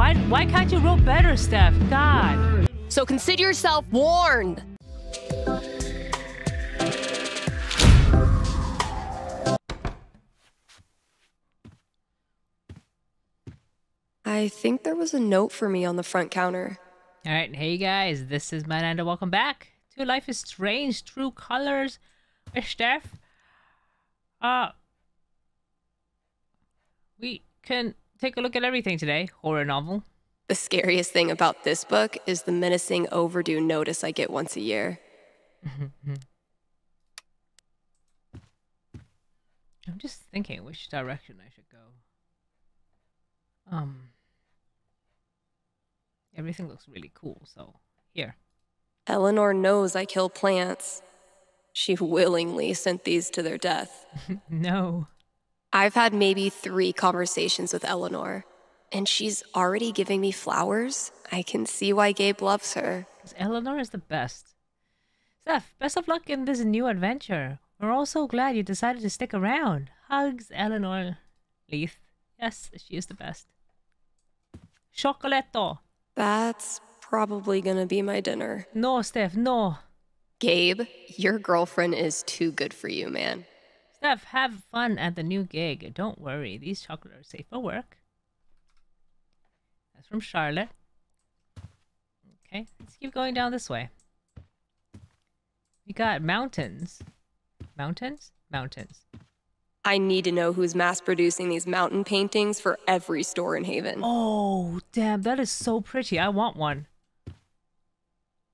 Why why can't you roll better, Steph? God. So consider yourself warned. I think there was a note for me on the front counter. All right, hey guys, this is Mylandah. Welcome back to Life is Strange True Colors Steph. Uh, we can take a look at everything today. Horror novel. The scariest thing about this book is the menacing overdue notice I get once a year. I'm just thinking which direction I should go. Um, everything looks really cool, so here. Eleanor knows I kill plants. She willingly sent these to their death. no. I've had maybe three conversations with Eleanor, and she's already giving me flowers. I can see why Gabe loves her. Eleanor is the best. Steph, best of luck in this new adventure. We're all so glad you decided to stick around. Hugs, Eleanor. Leith. Yes, she is the best. Chocolatto. That's probably gonna be my dinner. No, Steph, no. Gabe, your girlfriend is too good for you, man. Steph, have fun at the new gig. Don't worry, these chocolates are safe for work. That's from Charlotte. Okay, let's keep going down this way. We got mountains. Mountains? Mountains. I need to know who's mass producing these mountain paintings for every store in Haven. Oh, damn, that is so pretty. I want one.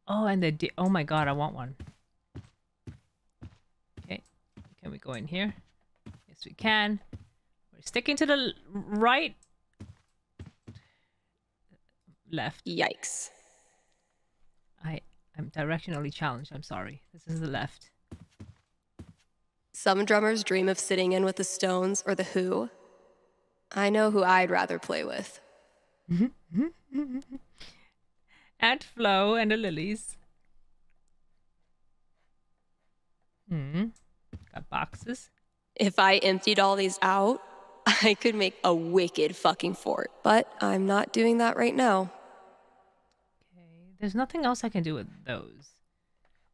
Oh, and the oh my god, I want one. Can we go in here? Yes, we can. We're sticking to the right, left. Yikes. I I'm directionally challenged. I'm sorry. This is the left. Some drummers dream of sitting in with the Stones or the Who. I know who I'd rather play with. Aunt Flo and the lilies. Hmm. Got boxes. If I emptied all these out, I could make a wicked fucking fort. But I'm not doing that right now. Okay. There's nothing else I can do with those.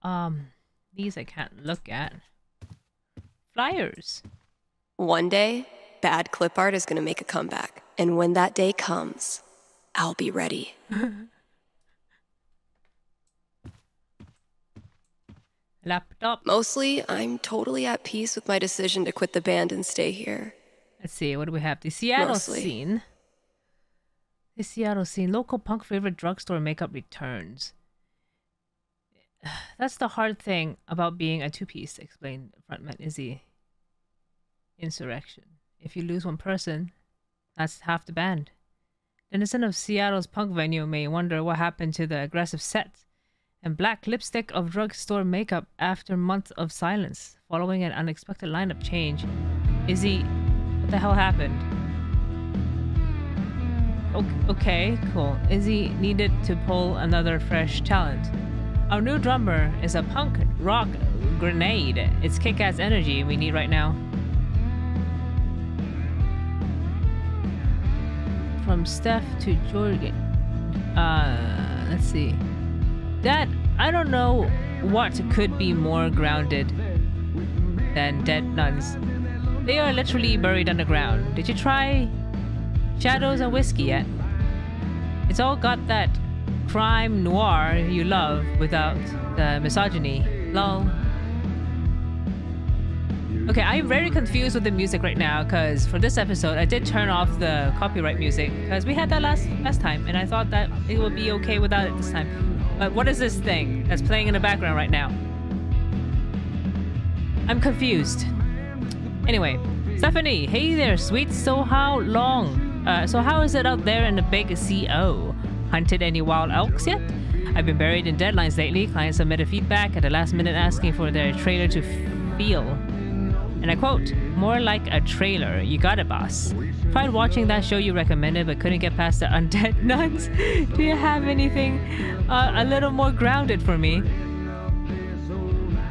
Um, these I can't look at. Flyers. One day, bad clip art is gonna make a comeback. And when that day comes, I'll be ready. Laptop. Mostly, I'm totally at peace with my decision to quit the band and stay here. Let's see. What do we have? The Seattle Mostly. scene. The Seattle scene. Local punk favorite drugstore makeup returns. That's the hard thing about being a two-piece, explained frontman Izzy. Insurrection. If you lose one person, that's half the band. Denizen of Seattle's punk venue may wonder what happened to the aggressive set and black lipstick of drugstore makeup after months of silence. Following an unexpected lineup change, Izzy, what the hell happened? Okay, cool. Izzy needed to pull another fresh talent. Our new drummer is a punk rock grenade. It's kick ass energy we need right now. From Steph to Jorgen. Uh, let's see. That, I don't know what could be more grounded than dead nuns. They are literally buried underground. Did you try Shadows and Whiskey yet? It's all got that crime noir you love without the misogyny. Lol. Okay, I'm very confused with the music right now because for this episode I did turn off the copyright music because we had that last last time and I thought that it would be okay without it this time. But what is this thing that's playing in the background right now? I'm confused. Anyway, Stephanie, hey there, sweet. So how long? Uh, so how is it out there in the big CO? Hunted any wild elks yet? I've been buried in deadlines lately. Clients submitted feedback at the last minute asking for their trailer to feel. And I quote, more like a trailer. You got it, boss. Tried watching that show you recommended but couldn't get past the undead nuns. Do you have anything uh, a little more grounded for me?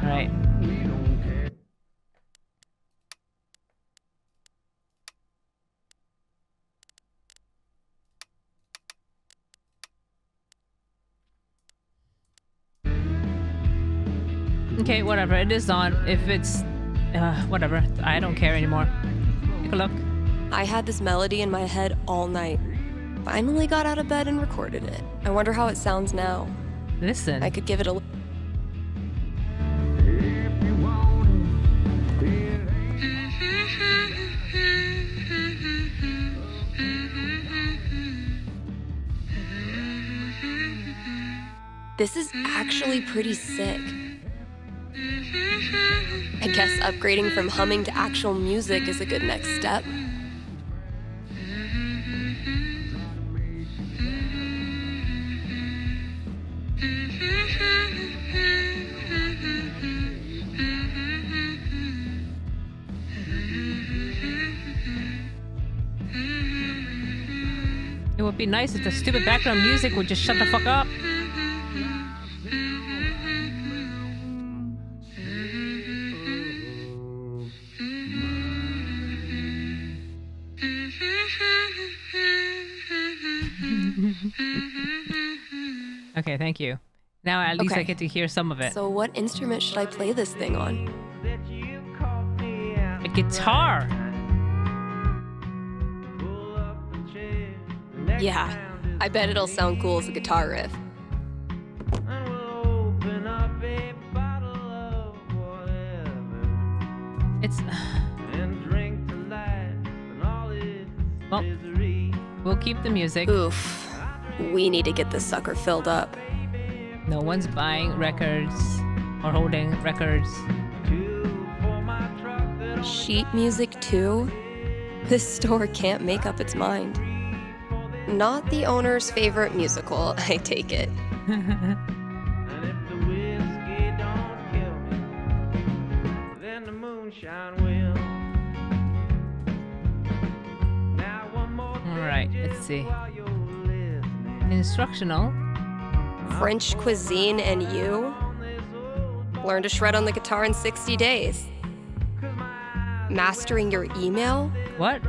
All right. Okay, whatever. It is on. If it's uh, whatever. I don't care anymore. Take a look. I had this melody in my head all night. Finally got out of bed and recorded it. I wonder how it sounds now. Listen. I could give it a. This is actually pretty sick. I guess upgrading from humming to actual music is a good next step. It would be nice if the stupid background music would just shut the fuck up. Mm-hmm. okay, thank you. Now at least I Okay. get to hear some of it. So, what instrument should I play this thing on? A guitar. Yeah, I bet it'll sound cool as a guitar riff. It's. Well, we'll keep the music. Oof. We need to get this sucker filled up. No one's buying records or holding records. Sheet music, too? This store can't make up its mind. Not the owner's favorite musical, I take it. Alright, let's see. Instructional. French cuisine and you? Learn to shred on the guitar in 60 days. Mastering your email? What?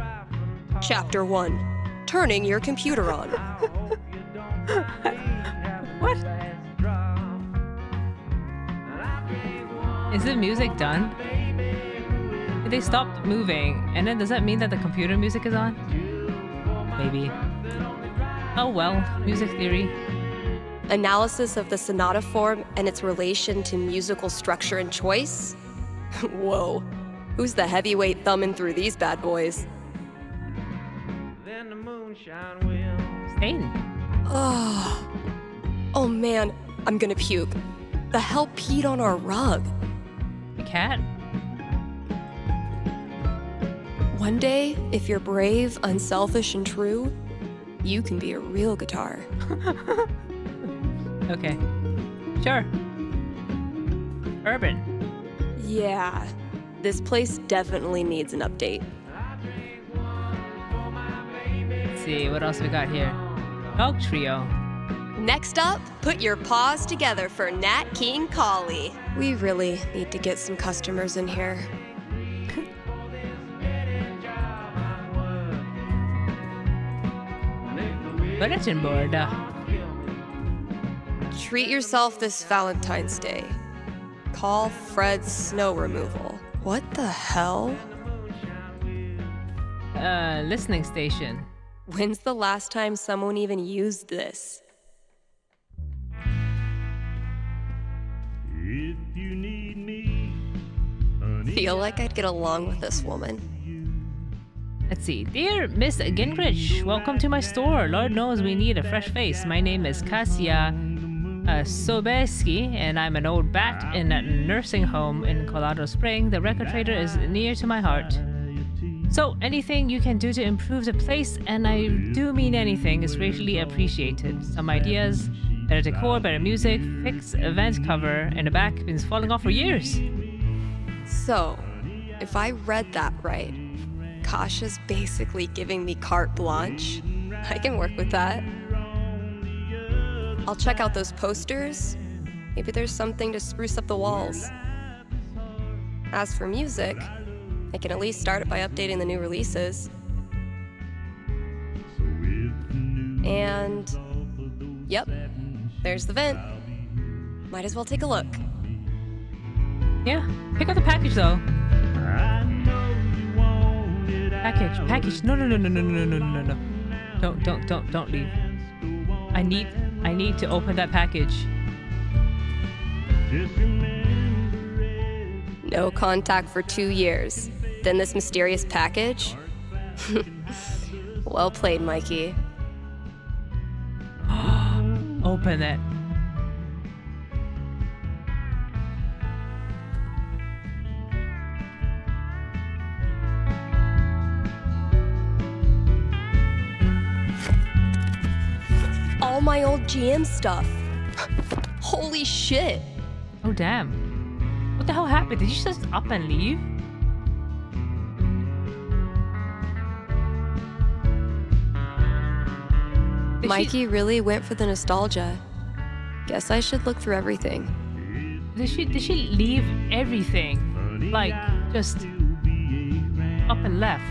Chapter 1 Turning your computer on. What? Is the music done? They stopped moving, and then does that mean that the computer music is on? Maybe. Oh well, music theory. Analysis of the sonata form and its relation to musical structure and choice? Whoa. Who's the heavyweight thumbing through these bad boys? Then the moonshine will. Stain. Oh. Ah. Oh man, I'm gonna puke. The hell peed on our rug. A cat? One day, if you're brave, unselfish, and true, you can be a real guitar. Okay. Sure. Urban. Yeah, this place definitely needs an update. Let's see, what else we got here? Dog Trio. Next up, put your paws together for Nat King Collie. We really need to get some customers in here. Bulletin board. Treat yourself this Valentine's Day. Call Fred's snow removal. What the hell? uh, listening station. When's the last time someone even used this? If you need me, honey, Feel like I'd get along with this woman. Let's see. Dear Miss Gingrich, welcome to my store. Lord knows we need a fresh face. My name is Kasia uh, Sobeski, and I'm an old bat in a nursing home in Colorado Spring. The record trader is near to my heart. So, anything you can do to improve the place, and I do mean anything, is greatly appreciated. Some ideas, better decor, better music, fix event cover, and the back been falling off for years. So, if I read that right, Kasha's basically giving me carte blanche. I can work with that. I'll check out those posters. Maybe there's something to spruce up the walls. As for music, I can at least start it by updating the new releases. And, yep, there's the vent. Might as well take a look. Yeah. Pick up the package though. Package. Package. No, no, no, no, no, no, no, no, no, no. Don't, don't, don't, don't leave. I need, I need to open that package. Just remember it. No contact for two years. Then this mysterious package? well played, Mikey. Open it. GM stuff. Holy shit. Oh damn. What the hell happened? Did you just up and leave? Did she- Mikey really went for the nostalgia. Guess I should look through everything. Did she did she leave everything? Like just up and left?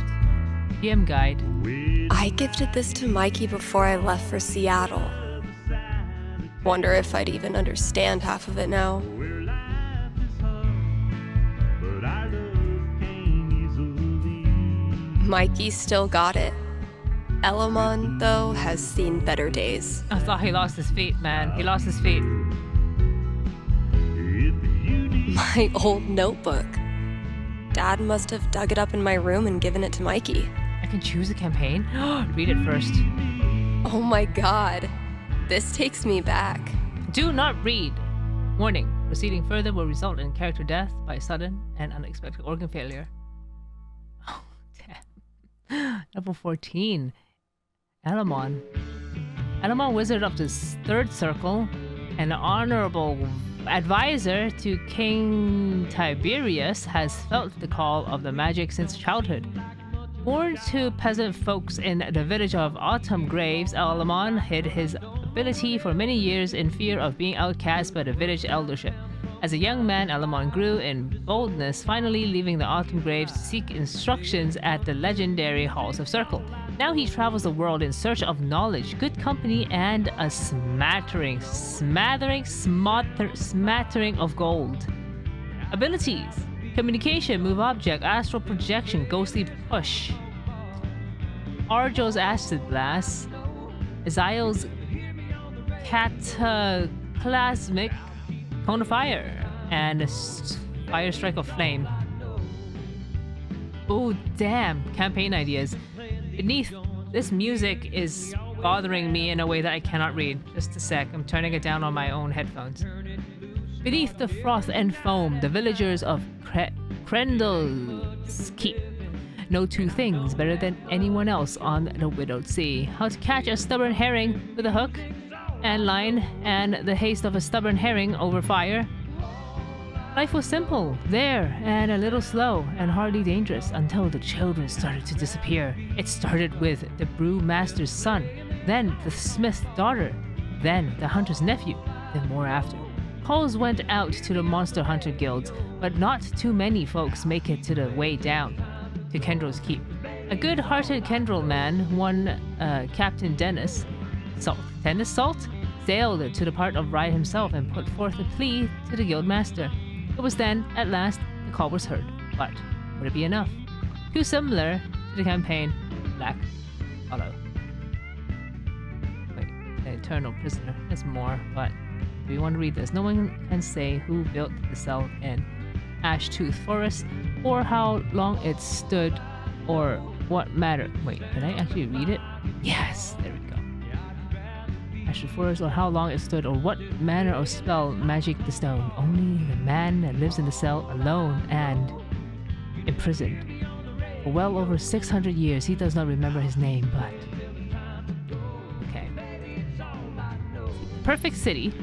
GM guide. I gifted this to Mikey before I left for Seattle. Wonder if I'd even understand half of it now. But our love came easily. Mikey still got it. Elamon, though, has seen better days. I thought he lost his feet, man. He lost his feet. If you need My old notebook. Dad must have dug it up in my room and given it to Mikey. I can choose a campaign. Read it first. Oh my god. This takes me back. Do not read. Warning: Proceeding further will result in character death by sudden and unexpected organ failure. Oh damn. Level 14. Elamon. Elamon wizard of the third circle, an honorable advisor to King Tiberius, has felt the call of the magic since childhood. Born to peasant folks in the village of Autumn Graves, Elamon hid his for many years in fear of being outcast by the village eldership. As a young man, Elamon grew in boldness, finally leaving the Autumn Graves to seek instructions at the legendary Halls of Circle. Now he travels the world in search of knowledge, good company, and a smattering, smattering, smatter, smattering of gold. Abilities Communication, Move Object, Astral Projection, Ghostly Push. Arjo's Acid Blast. Aziel's Cataclysmic Cone of Fire. And Fire Strike of Flame. Oh, damn. Campaign ideas. Beneath, this music is bothering me in a way that I cannot read. Just a sec. I'm turning it down on my own headphones. Beneath the froth and foam, the villagers of Cre- Crendle's Keep know two things better than anyone else on the Widowed Sea how to catch a stubborn herring with a hook and line, and the haste of a stubborn herring over fire. Life was simple, there, and a little slow, and hardly dangerous until the children started to disappear. It started with the brewmaster's son, then the smith's daughter, then the hunter's nephew, then more after. Calls went out to the monster hunter guilds, but not too many folks make it to the way down to Kendrill's keep. A good-hearted Kendrill man, one uh, Captain Dennis Salt, Dennis Salt, sailed to the part of Rye himself and put forth a plea to the guild master. It was then, at last, the call was heard. But would it be enough? Too similar to the campaign Black Hollow. Wait, the Eternal Prisoner. There's more, but you want to read this? No one can say who built the cell in Ashtooth Forest, or how long it stood, or what matter. Wait, did I actually read it? Yes, Ashtooth Forest, or how long it stood, or what manner of spell magic the stone. Only the man that lives in the cell alone and imprisoned. For well over 600 years, he does not remember his name, but. Okay. Perfect city.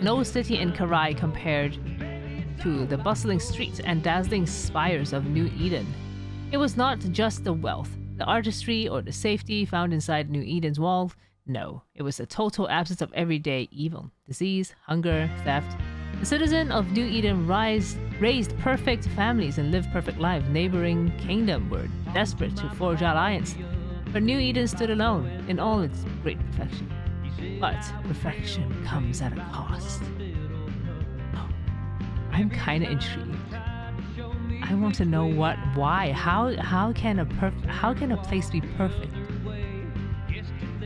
No city in Karai compared to the bustling streets and dazzling spires of New Eden. It was not just the wealth, the artistry, or the safety found inside New Eden's walls. No, it was a total absence of everyday evil, disease, hunger, theft. The citizen of New Eden rise, raised perfect families and lived perfect lives. Neighboring kingdom were desperate to forge alliance, but New Eden stood alone in all its great perfection. But perfection comes at a cost. I I'm kind of intrigued. I want to know what, why, how, how can a perf- how can a place be perfect?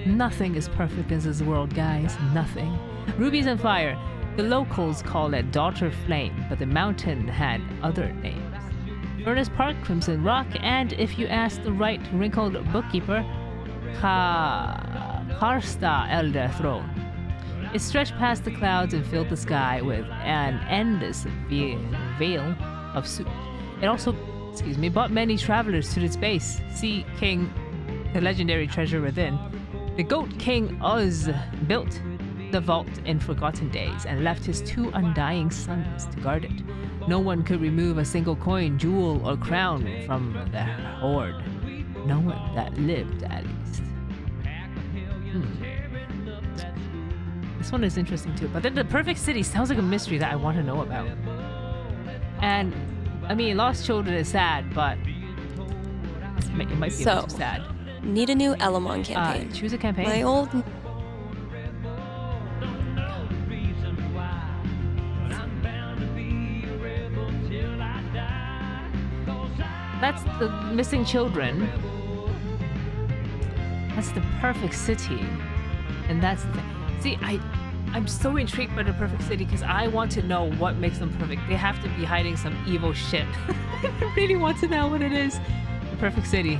Nothing is perfect in this world, guys. Nothing. Rubies and fire. The locals call it Daughter Flame, but the mountain had other names. Furnace Park, Crimson Rock, and if you ask the right wrinkled bookkeeper, Ka- Karsta Elder Throne. It stretched past the clouds and filled the sky with an endless veil of soot. It also, excuse me, brought many travelers to its base. See King, the legendary treasure within. The Goat King Oz built the vault in forgotten days and left his two undying sons to guard it. No one could remove a single coin, jewel, or crown from the hoard. No one that lived, at least. Hmm. This one is interesting too. But then the perfect city sounds like a mystery that I want to know about. And I mean, lost children is sad, but it might be a So, sad. Need a new Elamon Uh, campaign. choose a campaign. My old. That's the missing children. That's the perfect city. And that's the thing. See, I I'm so intrigued by the perfect city because I want to know what makes them perfect. They have to be hiding some evil shit. I really want to know what it is. The perfect city.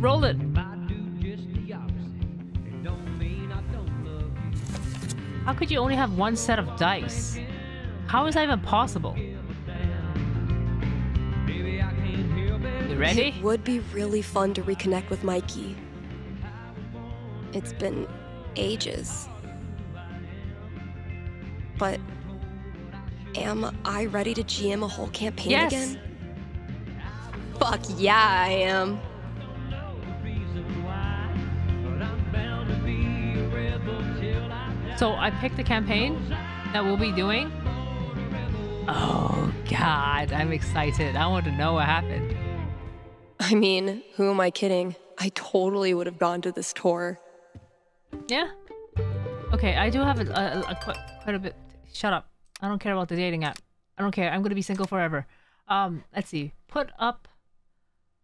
Love it. How could you only have one set of dice? How is that even possible? Baby, I can't help it. You ready? It would be really fun to reconnect with Mikey. It's been ages. But am I ready to GM a whole campaign Yes. again? Fuck yeah, I am. So I picked the campaign that we'll be doing. Oh god, I'm excited. I want to know what happened. I mean, who am I kidding? I totally would have gone to this tour. Yeah. Okay, I do have a, a, a quite, quite a bit. Shut up. I don't care about the dating app. I don't care. I'm gonna be single forever. Um, let's see. Put up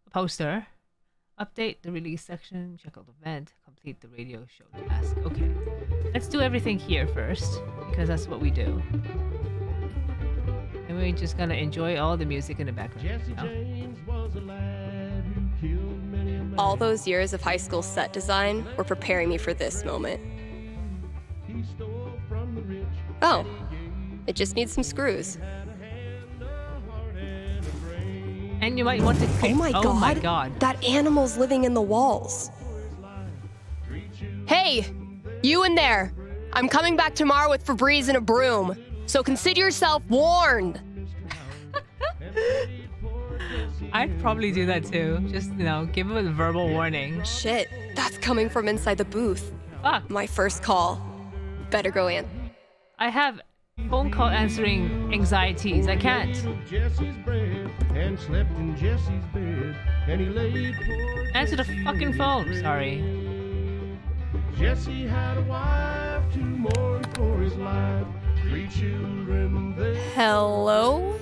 a poster. Update the release section. Check out the event. Complete the radio show task. Okay. Let's do everything here first because that's what we do. And we're just gonna enjoy all the music in the background. Jesse you know? James was a lad who killed many a man. All those years of high school set design were preparing me for this moment. He stole from the rich, Oh, it just needs some screws. And you might want to. Oh my oh god. my god. That animal's living in the walls. Hey, you in there. I'm coming back tomorrow with Febreze and a broom. So consider yourself warned. I'd probably do that too. Just you know, give him a verbal warning. Shit, that's coming from inside the booth. Fuck. My first call. Better go in. I have phone call answering anxieties. I can't. Jesse's bread and slept in Jesse's bed. And he laid poor Answer the fucking phone. Sorry. Bed. Jesse had a wife to mourn for his life. Three children they Hello?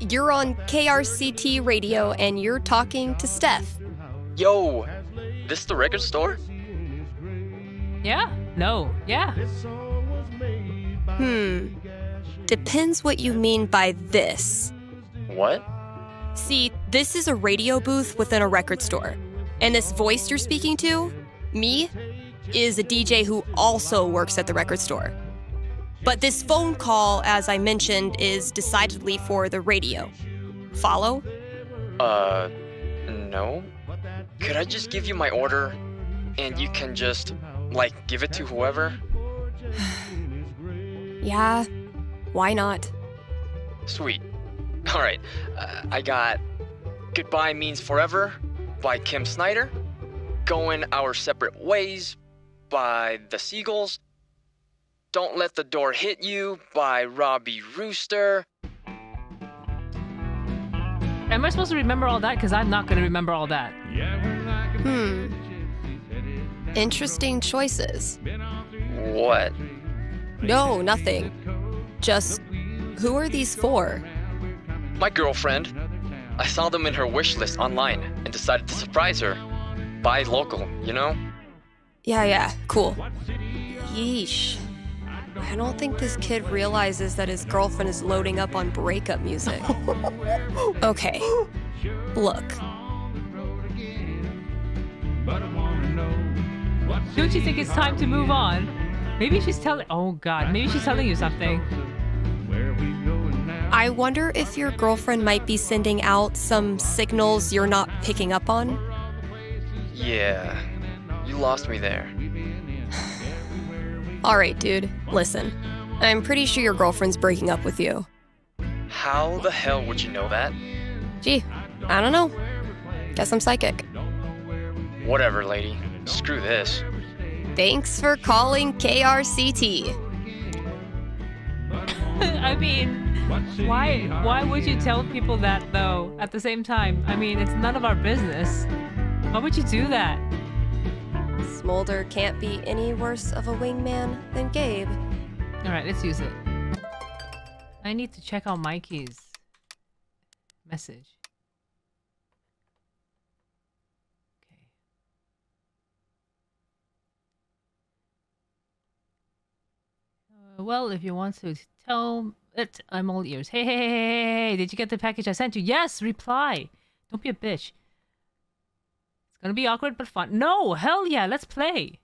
You're on KRCT radio and you're talking to Steph. Yo, this the record store? Yeah? No. Yeah. This song was made by Hmm. Depends what you mean by this. What? See, this is a radio booth within a record store. And this voice you're speaking to, me, is a DJ who also works at the record store. But this phone call, as I mentioned, is decidedly for the radio. Follow? Uh, no. Could I just give you my order and you can just, like, give it to whoever? Yeah, why not? Sweet. Alright, uh, I got Goodbye Means Forever by Kim Snyder, Going Our Separate Ways by The Seagulls, Don't Let the Door Hit You by Robbie Rooster, Am I supposed to remember all that? Because I'm not going to remember all that. Hmm. Interesting choices. What? No, nothing. Just who are these for? My girlfriend. I saw them in her wish list online and decided to surprise her. Buy local, you know? Yeah, yeah, cool. Yeesh. I don't think this kid realizes that his girlfriend is loading up on breakup music. okay. Look, Don't you think it's time to move on? Maybe she's telling. Oh God, maybe she's telling you something. I wonder if your girlfriend might be sending out some signals you're not picking up on. Yeah. You lost me there. Alright, dude, listen. I'm pretty sure your girlfriend's breaking up with you. How the hell would you know that? Gee, I don't know. Guess I'm psychic. Whatever, lady. Screw this. Thanks for calling KRCT. I mean, why? Why would you tell people that though? At the same time, I mean, it's none of our business. Why would you do that? Smolder can't be any worse of a wingman than Gabe. All right, let's use it. I need to check out Mikey's message. Okay. Uh, well, if you want to tell it, I'm all ears. Hey, hey, hey, hey, hey, did you get the package I sent you? Yes, reply. Don't be a bitch. It's gonna be awkward but fun. No, hell yeah, let's play.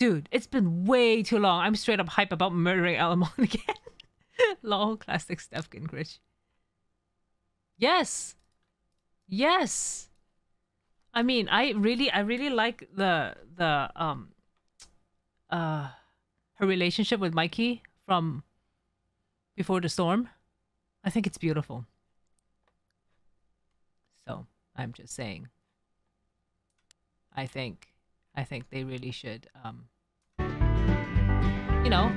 Dude, it's been way too long. I'm straight up hype about murdering Elamon again. Lol, classic Steph Gingrich. Yes. Yes. I mean, I really I really like the the um uh her relationship with Mikey from Before the Storm. I think it's beautiful. I'm just saying. I think I think they really should um you know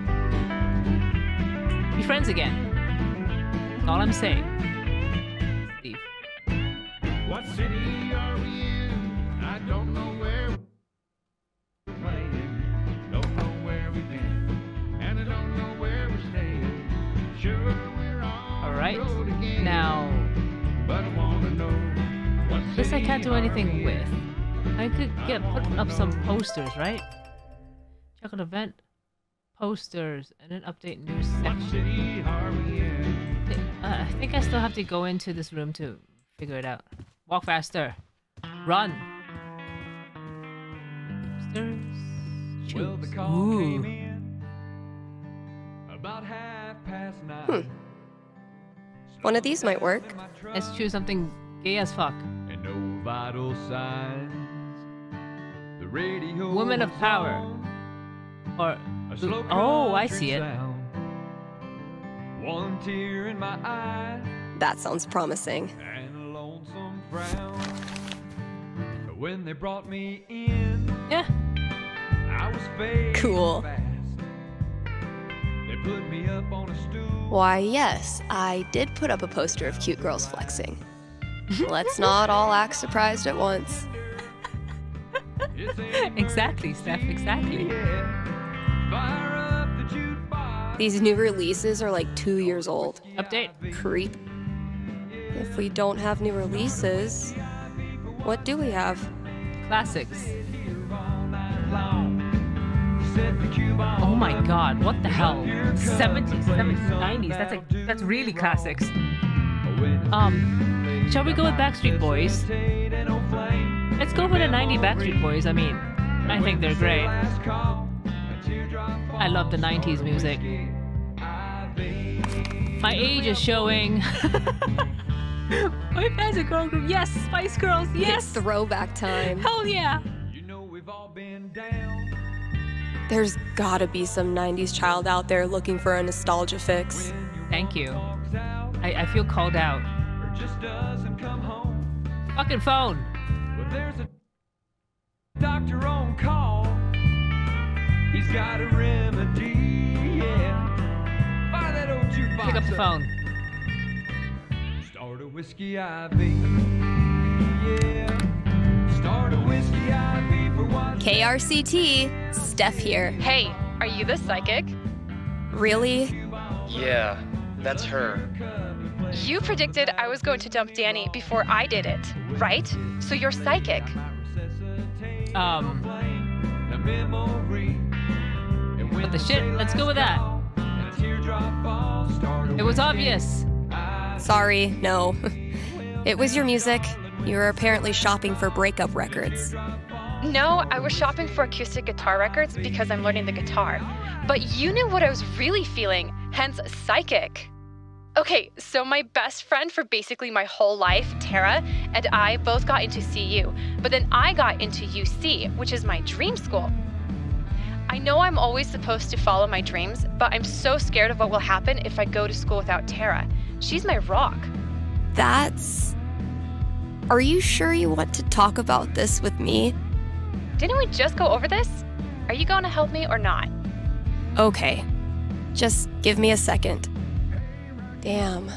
be friends again. That's all I'm saying. Steve. What city are we in? I don't know where we're playing. Don't know where we've been. And I don't know where we're staying. Sure, we're on All right. the road again. Now, this I can't do anything with. I could get put up some posters, right? Check out event posters and then update news What section. city are we in? Th- Uh, I think I still have to go into this room to figure it out. Walk faster. Run. Posters. Well, the Choose. call came Ooh. in about half past nine. Hmm. One of these might work. Let's choose something gay as fuck. And vital signs. The radio Woman of power. on, Or a slow oh, I see it. sound. One tear in my eye That sounds promising. and a lonesome frown. When they brought me in, Yeah. I was Cool. fast. They put me up on a stool. Why, yes, I did put up a poster of cute girls flexing. Let's not all act surprised at once. Exactly, Steph. Exactly. yeah. Fire up the jukebox. These new releases are like two years old. Update. Creep. If we don't have new releases, what do we have? Classics. all night long. Set the cube on Oh my god, what the hell? 70s, 70s, 90s. That's about like that's really classics. Um, shall we go with Backstreet Boys? Hesitate and no flame. Let's go for the 90 Backstreet Boys. I mean, I think they're great. Last call, a teardrop I love the 90s music. My age is showing. Boy bands a girl group. Yes, Spice Girls. Yes. It's throwback time. Hell yeah. You know we've all been down. There's gotta be some 90s child out there looking for a nostalgia fix. Thank you. I, I feel called out. Fucking phone. But there's a doctor on call. He's got a remedy, yeah. Fire that old jukebox Pick up the up. phone. whiskey IV. Yeah. Start a whiskey IV for what? KRCT, Steph here. Hey, are you the psychic? Really? Yeah, that's her. You predicted I was going to dump Danny before I did it, right? So you're psychic. Um, The memory. And when what the shit? Let's go with that. a teardrop falls, start a It was obvious. Sorry, no. it was your music. You were apparently shopping for breakup records. No, I was shopping for acoustic guitar records because I'm learning the guitar. But you knew what I was really feeling, hence psychic. Okay, so my best friend for basically my whole life, Tara, and I both got into CU, but then I got into UC, which is my dream school. I know I'm always supposed to follow my dreams, but I'm so scared of what will happen if I go to school without Tara. She's my rock. That's. Are you sure you want to talk about this with me? Didn't we just go over this? Are you going to help me or not? Okay. Just give me a second. Damn.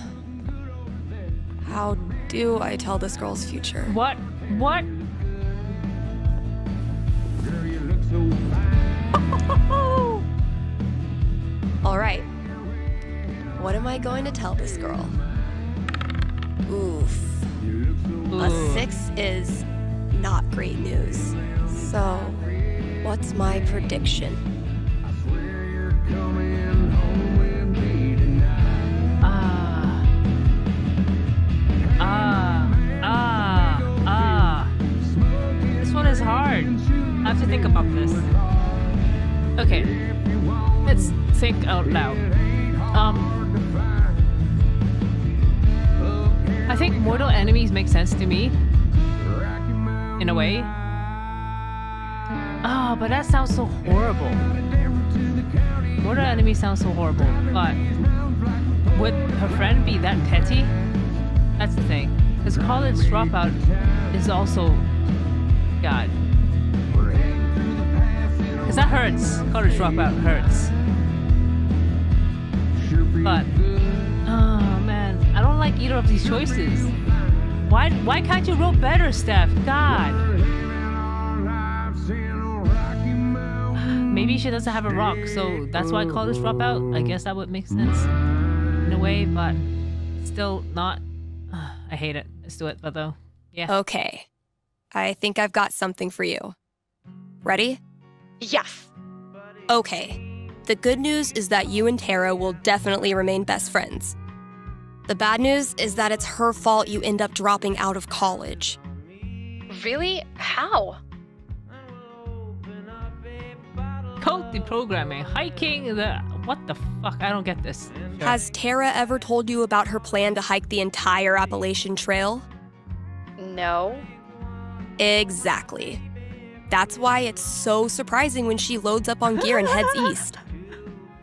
How do I tell this girl's future? What? What? Girl, you look so All right. What am I going to tell this girl? Oof. A six is not great news. So, what's my prediction? To think about this. Okay. Let's think out loud. Um. I think mortal enemies make sense to me. In a way. Ah, but that sounds so horrible. Mortal enemies sounds so horrible, but would her friend be that petty? That's the thing. Because college dropout is also God. Because that hurts. College dropout hurts. But oh man, I don't like either of these choices. Why why can't you roll better, Steph? God. Maybe she doesn't have a rock, so that's why college dropout. I guess that would make sense in a way, but still not. I hate it. Let's do it, but though. Yeah. Okay. I think I've got something for you. Ready? Yes. Okay. The good news is that you and Tara will definitely remain best friends. The bad news is that it's her fault you end up dropping out of college. Really? How? Code deprogramming, hiking the what the fuck? I don't get this. Sure. Has Tara ever told you about her plan to hike the entire Appalachian Trail? No. Exactly. That's why it's so surprising when she loads up on gear and heads east.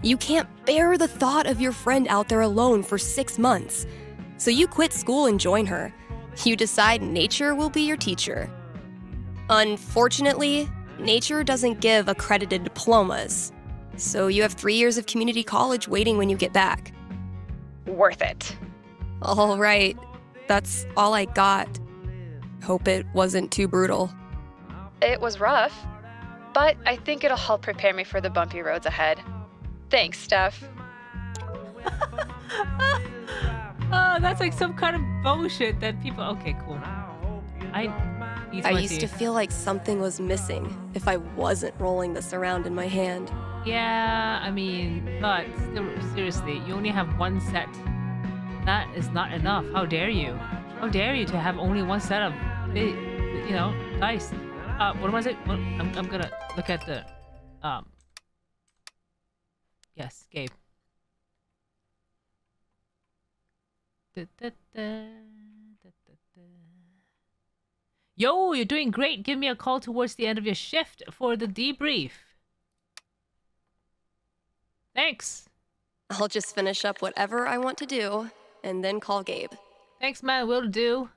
You can't bear the thought of your friend out there alone for six months. So you quit school and join her. You decide nature will be your teacher. Unfortunately, nature doesn't give accredited diplomas. So you have three years of community college waiting when you get back. Worth it. All right, that's all I got. Hope it wasn't too brutal. It was rough, but I think it'll help prepare me for the bumpy roads ahead. Thanks, Steph. Oh, that's like some kind of bullshit that people. Okay, cool. I. I used to feel like something was missing if I wasn't rolling this around in my hand. Yeah, I mean, but still, seriously, you only have one set. That is not enough. How dare you? How dare you to have only one set of, eh, you know, dice? Uh, what was it? What, I'm, I'm gonna look at the, um. Yes, Gabe. Da, da, da. Yo, you're doing great. Give me a call towards the end of your shift for the debrief. Thanks. I'll just finish up whatever I want to do and then call Gabe. Thanks, man. Will do.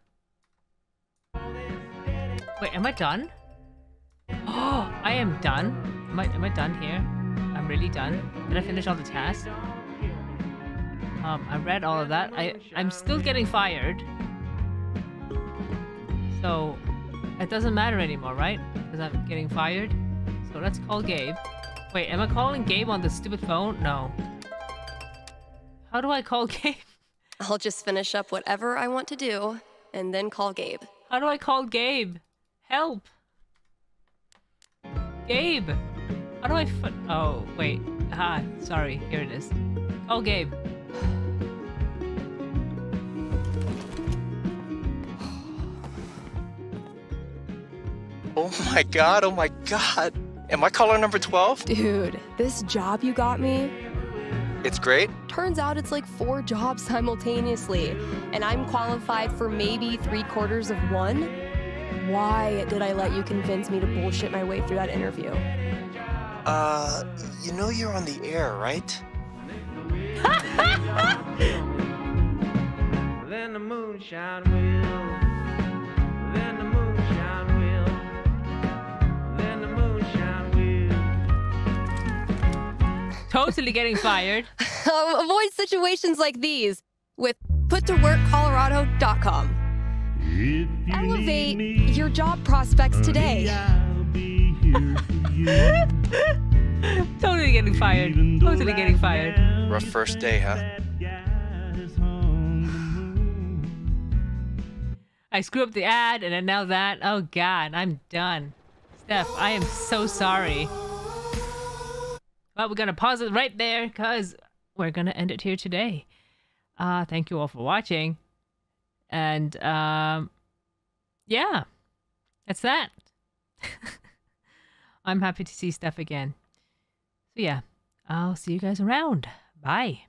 Wait, am I done? Oh, I am done. Am I, am I done here? I'm really done. Did I finish all the tasks? Um, I read all of that. I, I'm still getting fired. So it doesn't matter anymore, right? Because I'm getting fired. So let's call Gabe. Wait, am I calling Gabe on the stupid phone? No. How do I call Gabe? I'll just finish up whatever I want to do and then call Gabe. How do I call Gabe? Help! Gabe! How do I f- Oh, wait. Ah, sorry. Here it is. Oh, Gabe. Oh my god, oh my god. Am I caller number 12? Dude, this job you got me, It's great. turns out it's like four jobs simultaneously, and I'm qualified for maybe three quarters of one? Why did I let you convince me to bullshit my way through that interview? Uh, you know you're on the air, right? Then the moonshine will. Then the moonshine will. Then the moonshine will. Totally getting fired. Avoid situations like these with puttoworkcolorado.com. Elevate your job prospects today. totally getting fired. Totally getting fired. Rough first day, huh? I screwed up the ad and then now that. Oh god, I'm done. Steph, I am so sorry. Well, we're gonna pause it right there because we're gonna end it here today. Uh, thank you all for watching. And um yeah. That's that. I'm happy to see Steph again. So yeah, I'll see you guys around. Bye.